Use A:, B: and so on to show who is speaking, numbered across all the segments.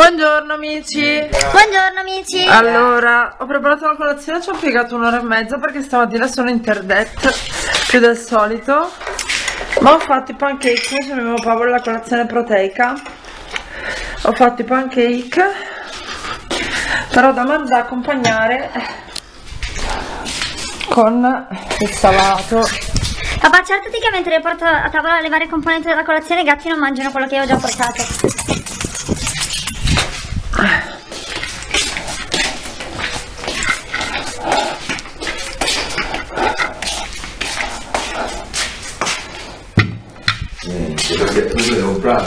A: Buongiorno amici!
B: Buongiorno amici!
A: Allora, ho preparato la colazione, ci ho piegato un'ora e mezza perché stamattina sono interdetta più del solito. Ma ho fatto i pancake, ci avevo Paolo la colazione proteica. Ho fatto i pancake, però da, da accompagnare con il salato.
B: Papà, cercati che mentre io porto a tavola le varie componenti della colazione i gatti non mangiano quello che io ho già portato.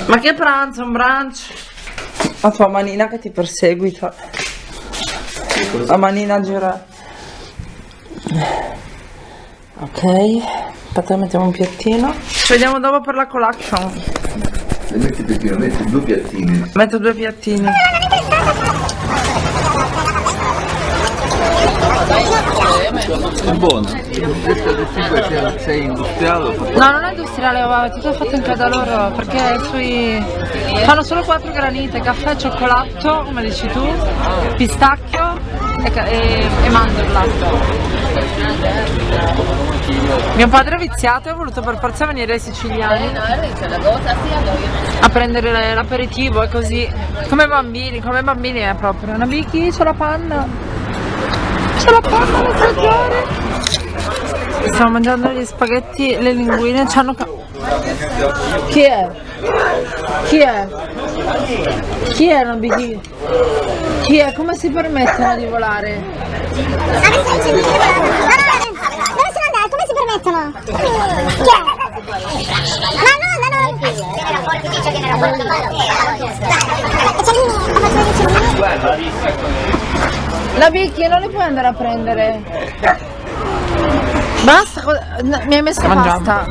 A: Ma che pranzo, un brunch? La tua manina che ti perseguita. La manina gira. Ok, aspetta mettiamo un piattino. Ci vediamo dopo per la collection.
C: metti il piattino, metti due piattini.
A: Metto due piattini.
C: È buona. Sei industriale
A: No, non è industriale, è tutto fatto in casa loro perché sui... fanno solo quattro granite, caffè, cioccolato, come dici tu, pistacchio e, e, e mandorla. Mio padre è viziato e ha voluto per forza venire ai siciliani a prendere l'aperitivo e così, come bambini, come bambini è proprio. Una bicchi, c'è la panna. C'è la panna alle stagioni. Stiamo mangiando gli spaghetti, le linguine, ci hanno... Chi è? Chi è? Chi è bicchi? Chi è? Come si permettono di volare?
B: Dove sono andati? Come si permettono? Chi è? Ma no, no, no! Viene l'aeroporto, dice che l'aeroporto
A: La Vicky non li puoi andare a prendere. Basta, mi hai messo basta.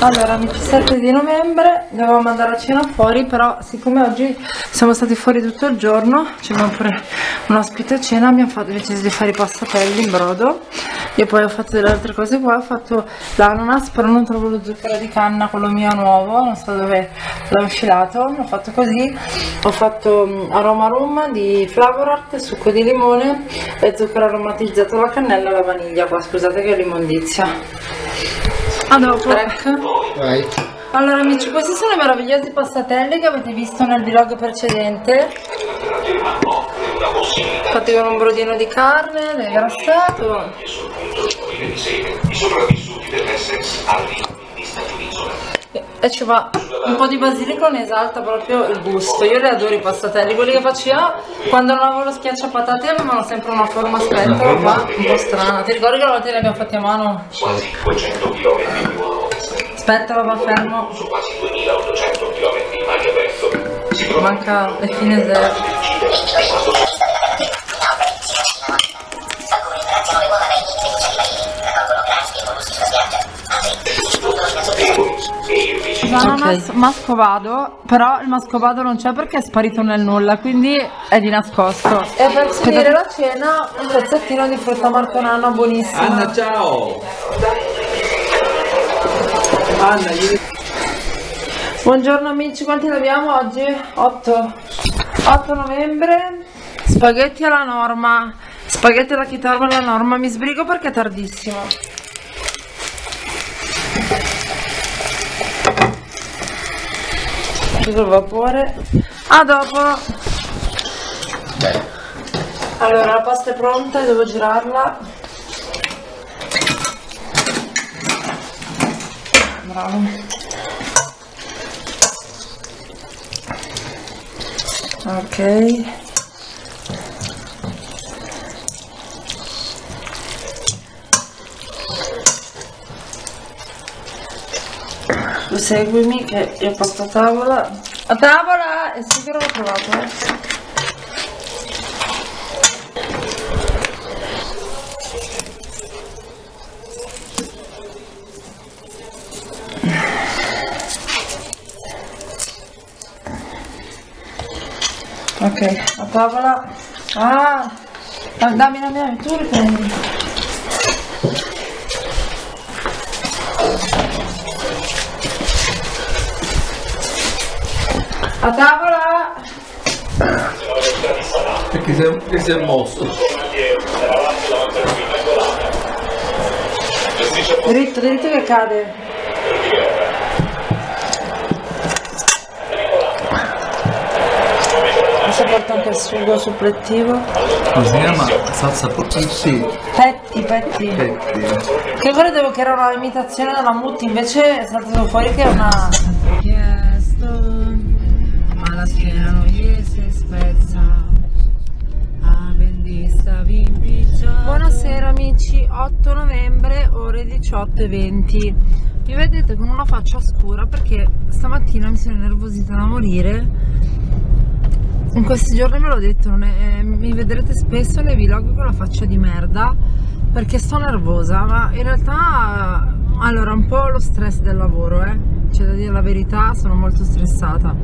A: Allora, 27 di novembre dovevamo andare a cena fuori, però siccome oggi siamo stati fuori tutto il giorno, c'è pure un ospite a cena, abbiamo fatto, deciso di fare i passatelli in brodo. E poi ho fatto delle altre cose qua, ho fatto l'ananas, però non trovo lo zucchero di canna, quello mio nuovo, non so dove l'ho infilato, ho fatto così, ho fatto um, aroma rum di flavor art, succo di limone e zucchero aromatizzato, la cannella e la vaniglia qua, scusate che ho l'immondizia. A dopo.
C: Vai.
A: Allora amici, questi sono i meravigliosi passatelli che avete visto nel vlog precedente. Fatti con un brodino di carne, del grassato. E ci va un po' di basilico ne esalta proprio il gusto. Io li adoro i passatelli, quelli che faccio io quando non avevo lo schiacciapatate avevano sempre una forma aspetta qua un po' strana. Ti ricordi che una volta li abbiamo fatti a mano?
D: quasi 200 km di volo
A: Aspetta, va fermo.
D: su quasi 2800 km di mare trova
A: Manca le fine zero.
D: e invece
A: L'ananas mascovado, però il mascovado non c'è perché è sparito nel nulla, quindi è di nascosto. E per finire la cena un pezzettino di frutta martonana buonissima.
C: Anna, ciao! Anna, ieri...
A: Buongiorno amici, quanti ne abbiamo oggi? 8. 8 novembre. Spaghetti alla norma. Spaghetti alla chitarra alla norma. Mi sbrigo perché è tardissimo. Chiuso il vapore. A dopo. Allora, la pasta è pronta e devo girarla. Bravo. Ok. Seguimi che io passo a tavola. A tavola! È sicuro l'ho trovato, eh. Ok, a tavola. Ah! Dammi, dammi, dammi, tu li A tavola!
C: Chi si è, chi si è mosso?
A: Dritto, dritto che cade. Adesso porta anche il sugo supplettivo.
C: Come si chiama? Salsa porci? Sì,
A: Petti, petti.
C: petti.
A: Che credevo che era una imitazione della Mutti, invece è saltato fuori che è una. Amici, 8 novembre, ore 18.20. Mi vedete con una faccia scura perché stamattina mi sono innervosita da morire. In questi giorni ve l'ho detto, è- eh, mi vedrete spesso nei vlog con la faccia di merda perché sto nervosa, ma in realtà allora un po' lo stress del lavoro, eh. C'è da dire la verità, sono molto stressata.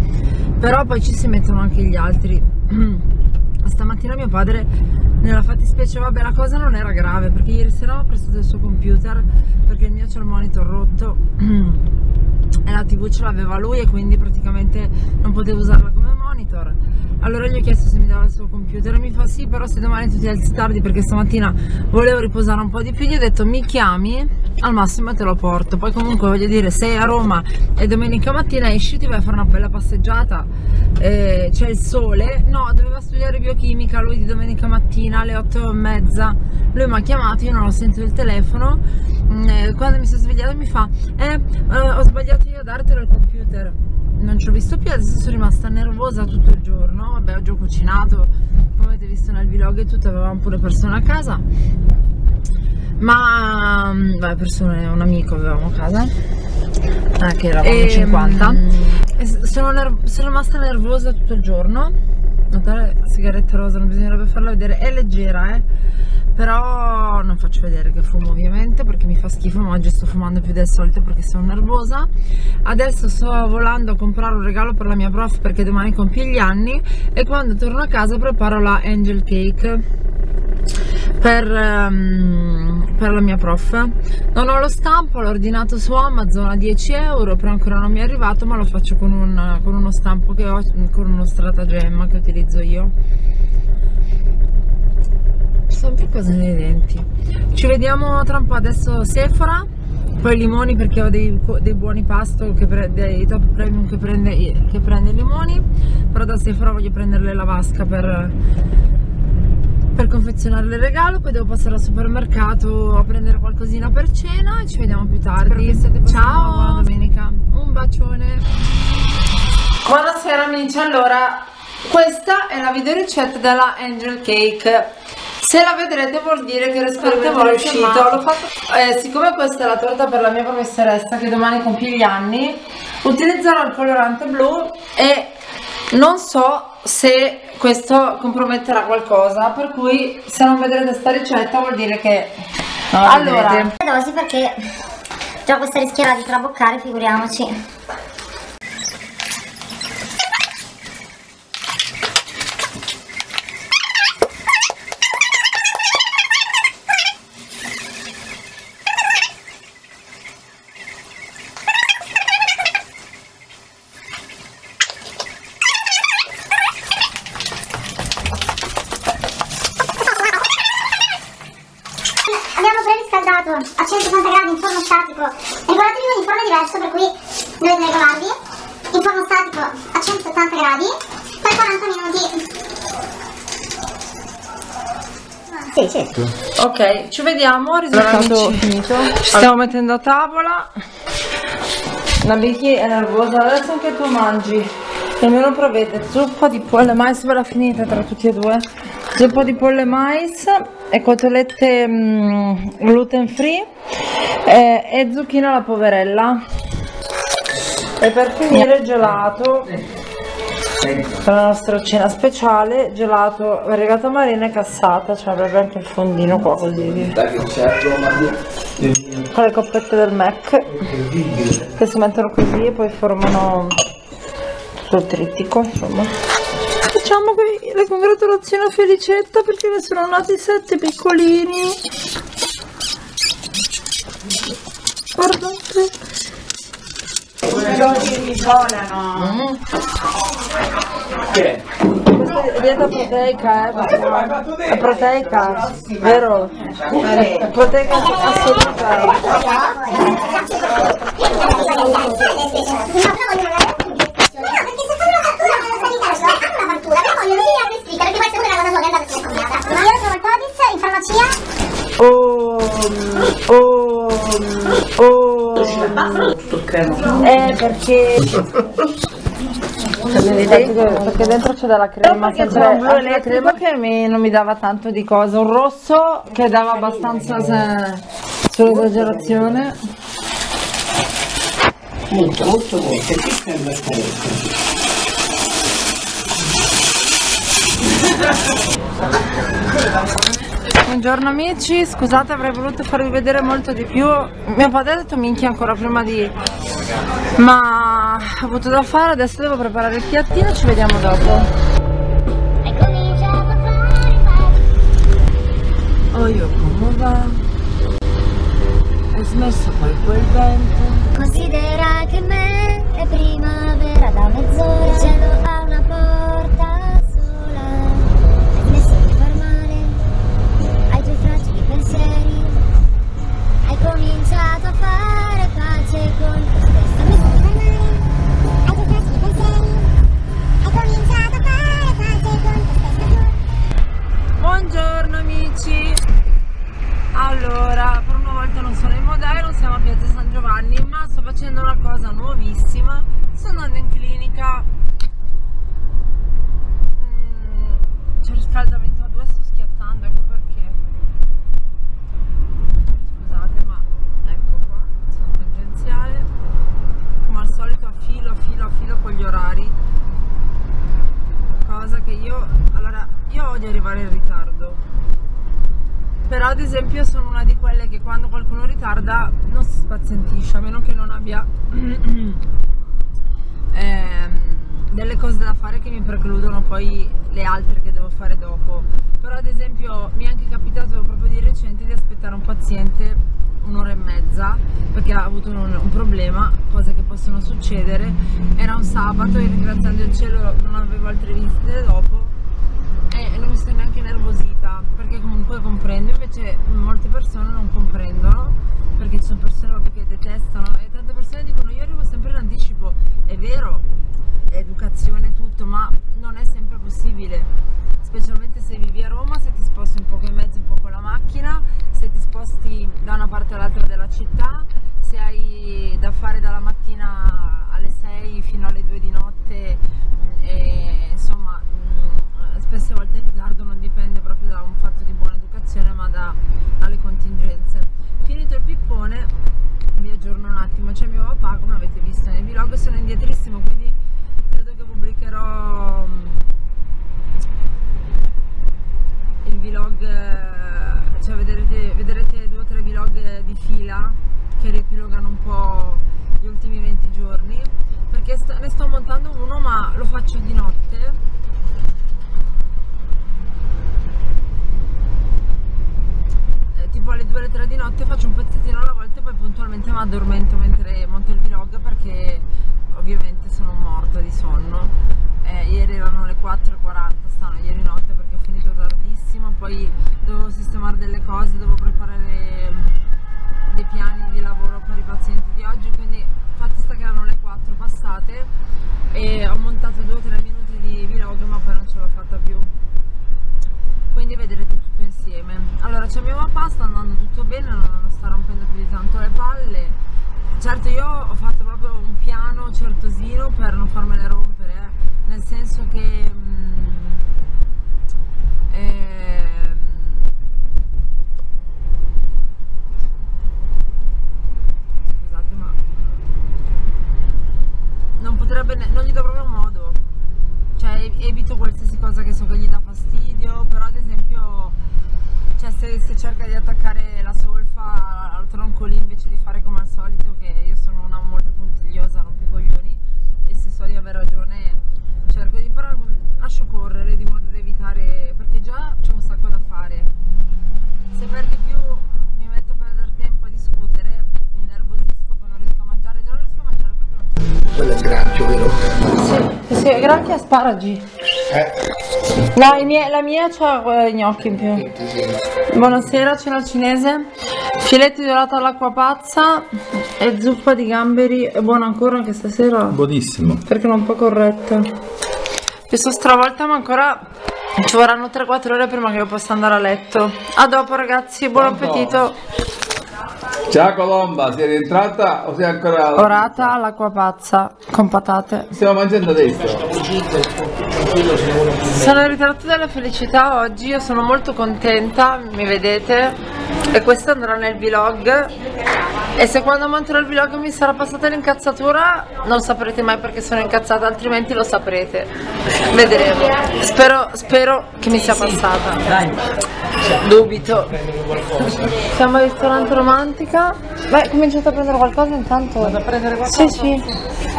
A: Però poi ci si mettono anche gli altri. Stamattina mio padre nella fattispecie, vabbè, la cosa non era grave perché ieri sera ho prestato il suo computer perché il mio c'è il monitor rotto e la tv ce l'aveva lui e quindi praticamente non potevo usarla come monitor. Allora gli ho chiesto se mi dava il suo computer mi fa sì, però se domani tu ti alzi tardi perché stamattina volevo riposare un po' di più, gli ho detto mi chiami, al massimo te lo porto. Poi comunque voglio dire, sei a Roma e domenica mattina esci, ti vai a fare una bella passeggiata, eh, c'è il sole. No, doveva studiare biochimica lui di domenica mattina alle 8 e mezza. Lui mi ha chiamato, io non ho sentito il telefono. Mm, eh, Quando mi sono svegliata mi fa, eh, eh, ho sbagliato io a dartelo il computer non ci ho visto più, adesso sono rimasta nervosa tutto il giorno. Vabbè, oggi ho cucinato, come avete visto nel vlog e tutto, avevamo pure persone a casa. Ma, mm, beh, persone, un amico avevamo a casa. Eh, che eravamo in 50. E s- sono, sono rimasta nervosa tutto il giorno. Notare sigaretta rosa, non bisognerebbe farla vedere, è leggera, eh. Però non faccio vedere che fumo ovviamente perché mi fa schifo, ma oggi sto fumando più del solito perché sono nervosa. Adesso sto volando a comprare un regalo per la mia prof perché domani compie gli anni e quando torno a casa preparo la angel cake per, ehm, per la mia prof. Non ho lo stampo, l'ho ordinato su Amazon a 10 euro, però ancora non mi è arrivato, ma lo faccio con, un- con uno stampo che ho, con uno stratagemma che utilizzo io. Sono più cose nei denti. Ci vediamo tra un po' adesso Sephora, poi limoni perché ho dei, dei buoni pasto, che pre- dei top premium che prende, che prende i limoni, però da Sephora voglio prendere la vasca per per confezionare il regalo, poi devo passare al supermercato a prendere qualcosina per cena e ci vediamo più tardi. Ciao, buona domenica. Un bacione. Buonasera amici, allora questa è la videoricetta della Angel Cake. Se la vedrete vuol dire che l'esperimento è riuscito. Fatto, eh, siccome questa è la torta per la mia professoressa che domani compie gli anni, utilizzerò il colorante blu e non so se questo comprometterà qualcosa, per cui se non vedrete sta ricetta vuol dire che... allora,
B: dosi perché già questa rischierà di traboccare, figuriamoci. Abbiamo preriscaldato a 180 gradi in forno statico. Ricordatevi che ogni forno è diverso, per cui dovete regolarvi. In forno statico a 170 gradi per 40 minuti.
A: Ok, ci vediamo, risultato finito. Ci stiamo mettendo a tavola. La Vicky è nervosa, adesso anche tu mangi. Almeno provate zuppa di pollo e mais, ve la finite tra tutti e due. Zuppa di pollo e mais e cotolette mm, gluten free eh, e zucchina alla poverella. E per finire gelato la nostra cena speciale, gelato variegato marina e cassata, cioè avrebbe anche il fondino qua così. Con le coppette del Mac che si mettono così e poi formano tutto il trittico, insomma. Facciamo qui le congratulazioni a Felicetta perché ne sono nati sette piccolini. Guardate.
C: Che?
A: Questo è dieta proteica, eh, è proteica, vero? È proteica assoluta.
B: Ma io trovo il codice in farmacia
A: Eh, perché... Perché dentro c'è della crema, sempre anche la crema che mi- non mi dava tanto di cosa, un rosso che dava abbastanza se- sull'esagerazione.
E: Molto, molto, molto. È una scaletta.
A: Buongiorno amici, scusate avrei voluto farvi vedere molto di più. Mio padre ha detto minchia ancora prima di... Ma ho avuto da fare, adesso devo preparare il piattino, ci vediamo dopo.
B: Hai cominciato a fare
A: Oh io come va? Hai smesso poi quel vento?
B: Considera che me è primavera da mezz'ora Il cielo ha una porta sola Hai smesso di far male ai tuoi fragili pensieri Hai cominciato a fare pace con
A: Giovanni, ma sto facendo una cosa nuovissima. Sto andando in clinica. Mm, c'è riscaldamento a due, sto schiattando, ecco perché. Scusate, ma ecco qua, sono tangenziale. Come al solito a filo, a filo, a filo con gli orari cosa che io allora io odio arrivare in ritardo però ad esempio sono una di quelle che quando qualcuno ritarda spazientisce a meno che non abbia ehm, delle cose da fare che mi precludono poi le altre che devo fare dopo però ad esempio mi è anche capitato proprio di recente di aspettare un paziente un'ora e mezza perché ha avuto un, un problema, cose che possono succedere. Era un sabato e ringraziando il cielo non avevo altre visite dopo e non mi sono neanche nervosita perché comunque comprendo, invece molte persone non comprendono perché ci sono persone proprio che detestano e tante persone dicono io arrivo sempre in anticipo, è vero, educazione tutto, ma non è sempre possibile, specialmente se vivi a Roma, se ti sposti un po' in mezzo, un po' con la macchina, se ti sposti da una parte all'altra della città, se hai da fare dalla mattina alle 6 fino alle 2 di notte e insomma mm, spesse volte il ritardo non dipende proprio da un fatto di buona educazione ma da, dalle contingenze. Finito il pippone vi aggiorno un attimo, c'è mio papà come avete visto nei vlog, sono indietrissimo quindi credo che pubblicherò mm, il vlog, eh, cioè vedrete, vedrete due o tre vlog eh, di fila che riepilogano un po' gli ultimi 20 giorni perché sto- ne sto montando uno ma lo faccio di notte Eh, tipo alle 2 alle 3 di notte faccio un pezzettino alla volta e poi puntualmente mi addormento mentre monto il vlog perché ovviamente sono morta di sonno Eh, ieri erano le 4.40 stanno ieri notte perché ho finito tardissimo poi dovevo sistemare delle cose dovevo preparare dei piani di lavoro per i pazienti di oggi quindi infatti sta che erano le 4 passate e ho montato 2-3 minuti di vlog ma poi non ce l'ho fatta più quindi vedrete tutto insieme. Allora c'è mio papà, sta andando tutto bene, non, non sta rompendo più di tanto le palle. Certo io ho fatto proprio un piano certosino per non farmele rompere, eh, nel senso che mm, ehm, scusate ma non potrebbe, ne- non gli do proprio modo cioè evito qualsiasi cosa che so che gli dà fastidio, però ad esempio cioè, se, se cerca di attaccare la solfa al tronco lì invece di fare come al solito, che io sono una molto puntigliosa, rompo i coglioni e se so di aver ragione cerco di però lascio correre di modo da evitare, perché già c'è un sacco da fare. Se per di più mi metto a perdere tempo a discutere, mi nervosisco, poi non riesco a mangiare, già non riesco a mangiare perché non
E: quello è granchio, vero?
A: Sì, sì, granchi asparagi.
E: Eh,
A: La, miei- la mia c'ha eh, gnocchi in più. Buonasera, cena cinese. Filetti dorata all'acqua pazza e zuppa di gamberi. È buona ancora anche stasera?
C: Buonissimo.
A: Perché non un po' corretta. Mi sono stravolta ma ancora ci vorranno 3-4 ore prima che io possa andare a letto. A dopo ragazzi, buon appetito.
C: Ciao Colomba, sei rientrata o sei ancora...
A: Orata all'acqua pazza con patate.
C: Stiamo mangiando adesso.
A: Sono ritratto della felicità oggi, io sono molto contenta, mi vedete, e questo andrà nel vlog. E se quando monterò il vlog mi sarà passata l'incazzatura, non saprete mai perché sono incazzata, altrimenti lo saprete. Vedremo. Spero, spero che mi sia passata. Dubito. Siamo al ristorante romantica. Vai, cominciate a prendere qualcosa intanto. Vado a prendere qualcosa? Sì, sì.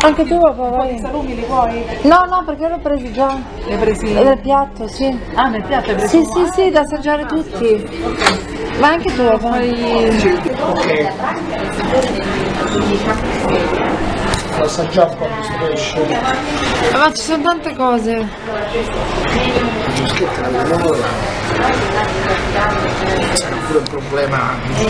A: Anche tu papà, vai. salumi li vuoi? No, no, perché io l'ho presi già. Hai presi? Nel piatto, sì. Ah, nel piatto hai preso? Sì, sì, sì, da assaggiare tutti. Ma anche tu, papà.
E: Ok. Assaggiamo po' questo pesce.
A: Ma ci sono tante cose.
E: Sarà pure un problema di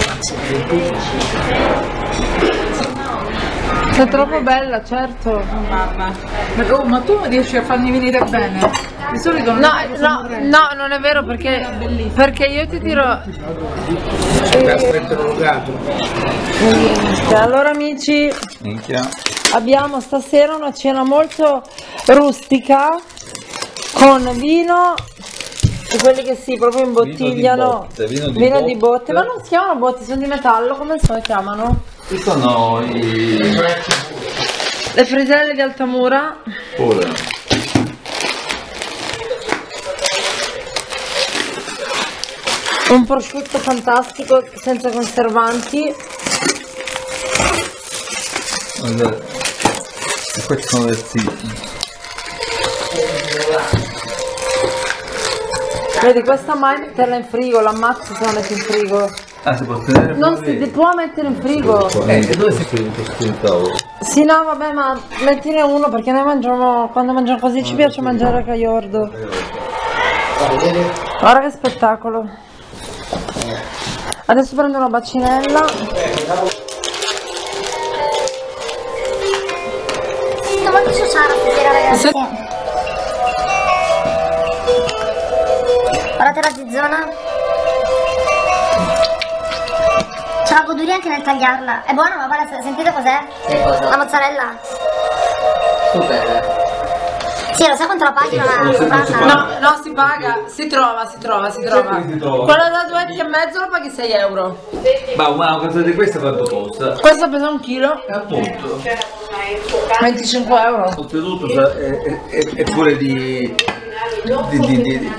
A: Sei troppo bella, certo.
F: Mamma. Ma, oh, ma tu riesci a farmi venire bene? Di solito non
A: No, no, no, non è vero perché, perché io ti
E: aspetto prolungato.
A: Allora amici,
C: Minchia.
A: abbiamo stasera una cena molto rustica con vino di quelli che si proprio imbottigliano.
C: botte, vino di
A: Vino di
C: botte.
A: botte, ma non si chiamano botti, sono di metallo, come si chiamano?
C: Ci sono i...
A: Le friselle di Altamura.
C: pure.
A: Un prosciutto fantastico senza conservanti.
C: Guarda, E questi sono sito.
A: Vedi, questa mai metterla in frigo, l'ammazzo se la metti in frigo.
C: Ah, si può tenere
A: Non si può mettere in frigo.
C: Eh, e dove si finito sul tavolo?
A: Sì, no, vabbè, ma mettine uno perché noi mangiamo, quando mangiamo così ci piace mangiare a caiordo. Guarda che spettacolo. Adesso prendo una bacinella.
B: Anche nel tagliarla. È buona ma guarda, sentite cos'è?
G: Che cosa?
B: La mozzarella.
G: Super.
B: Sì, lo sai quanto la paghi
C: paga.
A: No, si paga, si trova, si trova, si trova.
C: che si trova?
A: Quella da due etti e mezzo la paghi 6 euro.
C: Ma cosa di questa quanto costa?
A: Questa pesa un chilo,
C: E appunto,
A: 25 euro.
C: oltretutto sa- è, è- è- pure di... di, di, di-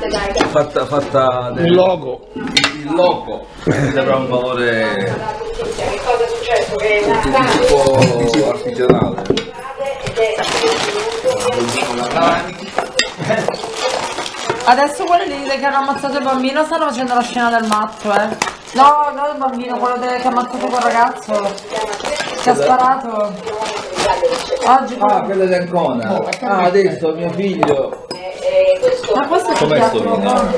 C: fatta, fatta del,
E: Il logo.
C: Il logo quindi avrà un valore di tipo artigianale.
A: Adesso quelli lì che hanno ammazzato il bambino stanno facendo la scena del matto, eh. No, no il bambino, quello che ha ammazzato quel ragazzo. Che ha sparato. Oggi
C: Ah, quella di Ancona. Ah, adesso mio figlio.
A: Ma questo è
C: Com'è
A: il
C: sto vino?
A: no?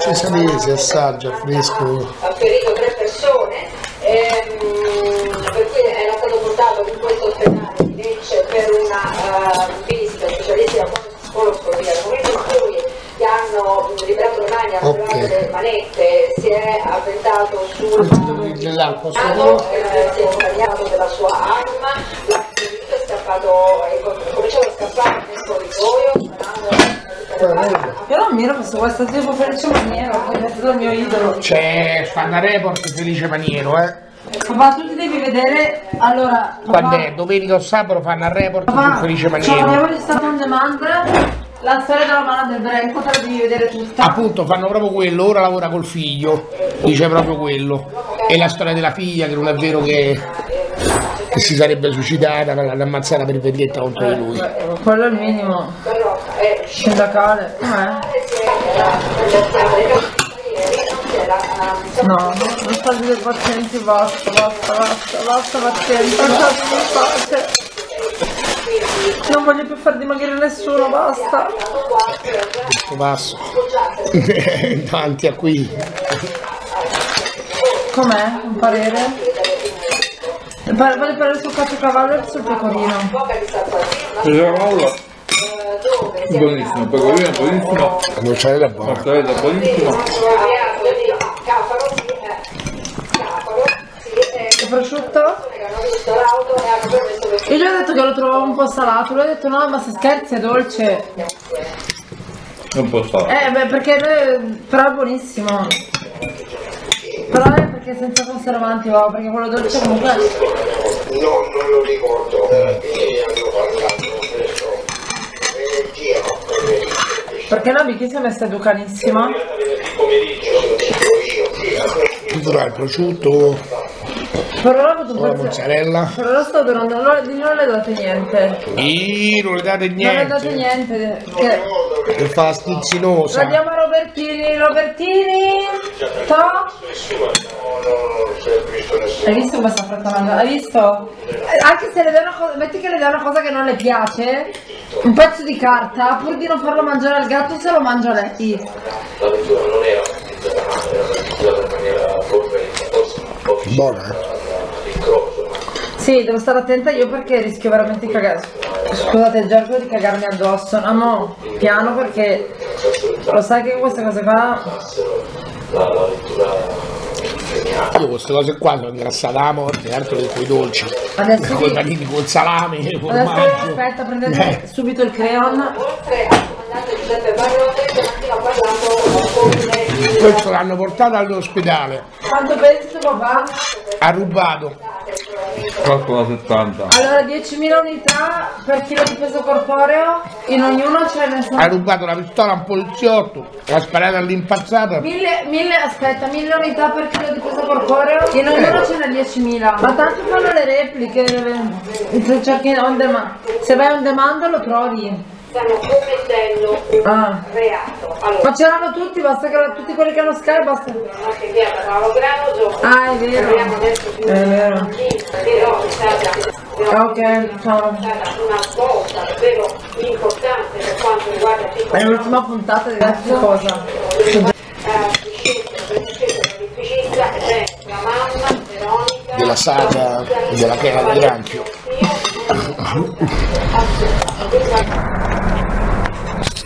E: Cesanese, assaggia, fresco.
H: ha ferito tre persone, ehm, per cui era stato portato in questo ospedale di Lecce per una eh, visita specialistica coloscopia, nel momento in cui gli hanno liberato le mani, hanno
E: Ok.
H: liberato le manette, si è avventato sul Nato, eh, si è accompagnato della sua arma, l'ha ferito, è scappato, è cominciato a scappare nel corridoio, sparando
A: Io non ammiro questo, questo tipo Felice Maniero, è diventato il mio idolo.
E: C'è Fanna Report Felice Maniero, eh.
A: Papà, tu ti devi vedere, allora...
E: Quando
A: papà-
E: è? Domenica o sabato fanno il report
A: Papà,
E: su Felice Maniero.
A: abbiamo registrato on demand la storia della mano del Brenco, te la devi vedere tutta.
E: Appunto, fanno proprio quello, ora lavora col figlio, dice proprio quello. E la storia della figlia, che non è vero che, che si sarebbe suicidata, ma l'hanno ammazzata per vendetta contro di lui.
A: Quello è il minimo. Sindacale. Com'è? No, non fate dei pazienti, basta, basta, basta, basta pazienti, lasciatemi in pace. Non voglio più far dimagrire nessuno, basta.
E: Questo passo. Davanti a qui.
A: Com'è? Un parere? Il pare- Voglio parlare sul caciocavallo e sul pecorino.
C: Cavallo. Buonissimo, pecorino buonissimo,
E: La mozzarella è buona.
C: mozzarella buonissima.
H: Eh. Eh,
A: Il prosciutto?
H: e
A: Io gli ho detto che lo trovavo un po' salato, lui ha detto no ma se scherzi è dolce.
C: Non posso
A: Eh beh perché lui- però è buonissimo. Però è perché senza conservanti va, perché quello dolce comunque.
I: No, non lo ricordo, e hanno parlato questo venerdì a pomeriggio,
A: Perché la Vicky si è messa educanissima.
I: dico io, sì,
E: Tutto il prosciutto,
A: Per ora ho avuto
E: la mozzarella.
A: Per ora sto durando, non, di non le date niente.
E: Ih, non le date
A: Non le date
E: niente.
A: niente. Che...
E: Che fa stizzinosa.
A: La diamo a Robertini, Robertini! To?
I: no.
A: Hai visto come sta frettolando? Hai visto? Eh, Anche se le dai una cosa, metti che le dai una cosa che non le piace, un pezzo di carta, pur di non farlo mangiare al gatto, se lo mangia lei.
D: La lettura non era in maniera corretta, forse un po' più
E: Buona, eh?
A: Sì, devo stare attenta io perché rischio veramente di cagare. Scusate Giorgio di cagarmi addosso. No, no, piano perché lo sai che queste cose qua.
D: la, la lettura
E: Io queste cose qua sono ingrassate la morte, altro che quei dolci.
A: Adesso
E: Con i panini col salame,
A: Adesso
E: formaggio.
A: aspetta, prendete subito il crayon.
H: Giuseppe Barrote, stamattina ho parlato con
E: Questo l'hanno portato all'ospedale,
A: Quanto pensi papà?
E: ha rubato.
C: 4,70.
A: Allora 10.000 unità per chilo di peso corporeo, in ognuno ce ne
E: Ha rubato la pistola a un poliziotto, l'ha sparata all'impazzata.
A: Mille, mille, aspetta, mille unità per chilo di peso corporeo, in ognuno ce n'è 10.000. Ma tanto fanno le repliche, se cerchi on demand. Se vai on demand lo trovi.
H: Stanno commettendo un
A: Ah.
H: reato. Allora,
A: Ma c'erano tutti, basta che tutti quelli che hanno Sky, basta.
H: anche in via Paolo Grauso,
A: Ah, è vero.
H: parliamo adesso di
A: È vero.
H: però è stata,
A: Ah, Ok, ciao.
H: è stata una svolta davvero importante per quanto riguarda
A: È l'ultima puntata di questa cosa.
H: beneficista c'è la mamma Veronica
E: Della saga della Chela del Granchio.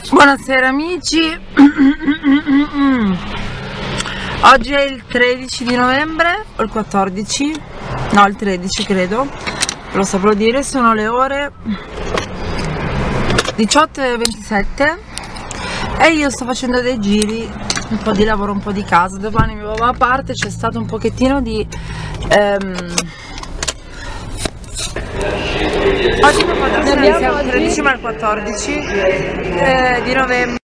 A: Buonasera amici, oggi è il 13 di novembre o il 14? No, il 13 credo, lo saprò dire, sono le ore 18.27 e io sto facendo dei giri, un po' di lavoro, un po' di casa, domani mio papà parte, c'è stato un pochettino di... ehm, Oggi papà siamo il 13 ma il 14 eh, di novembre.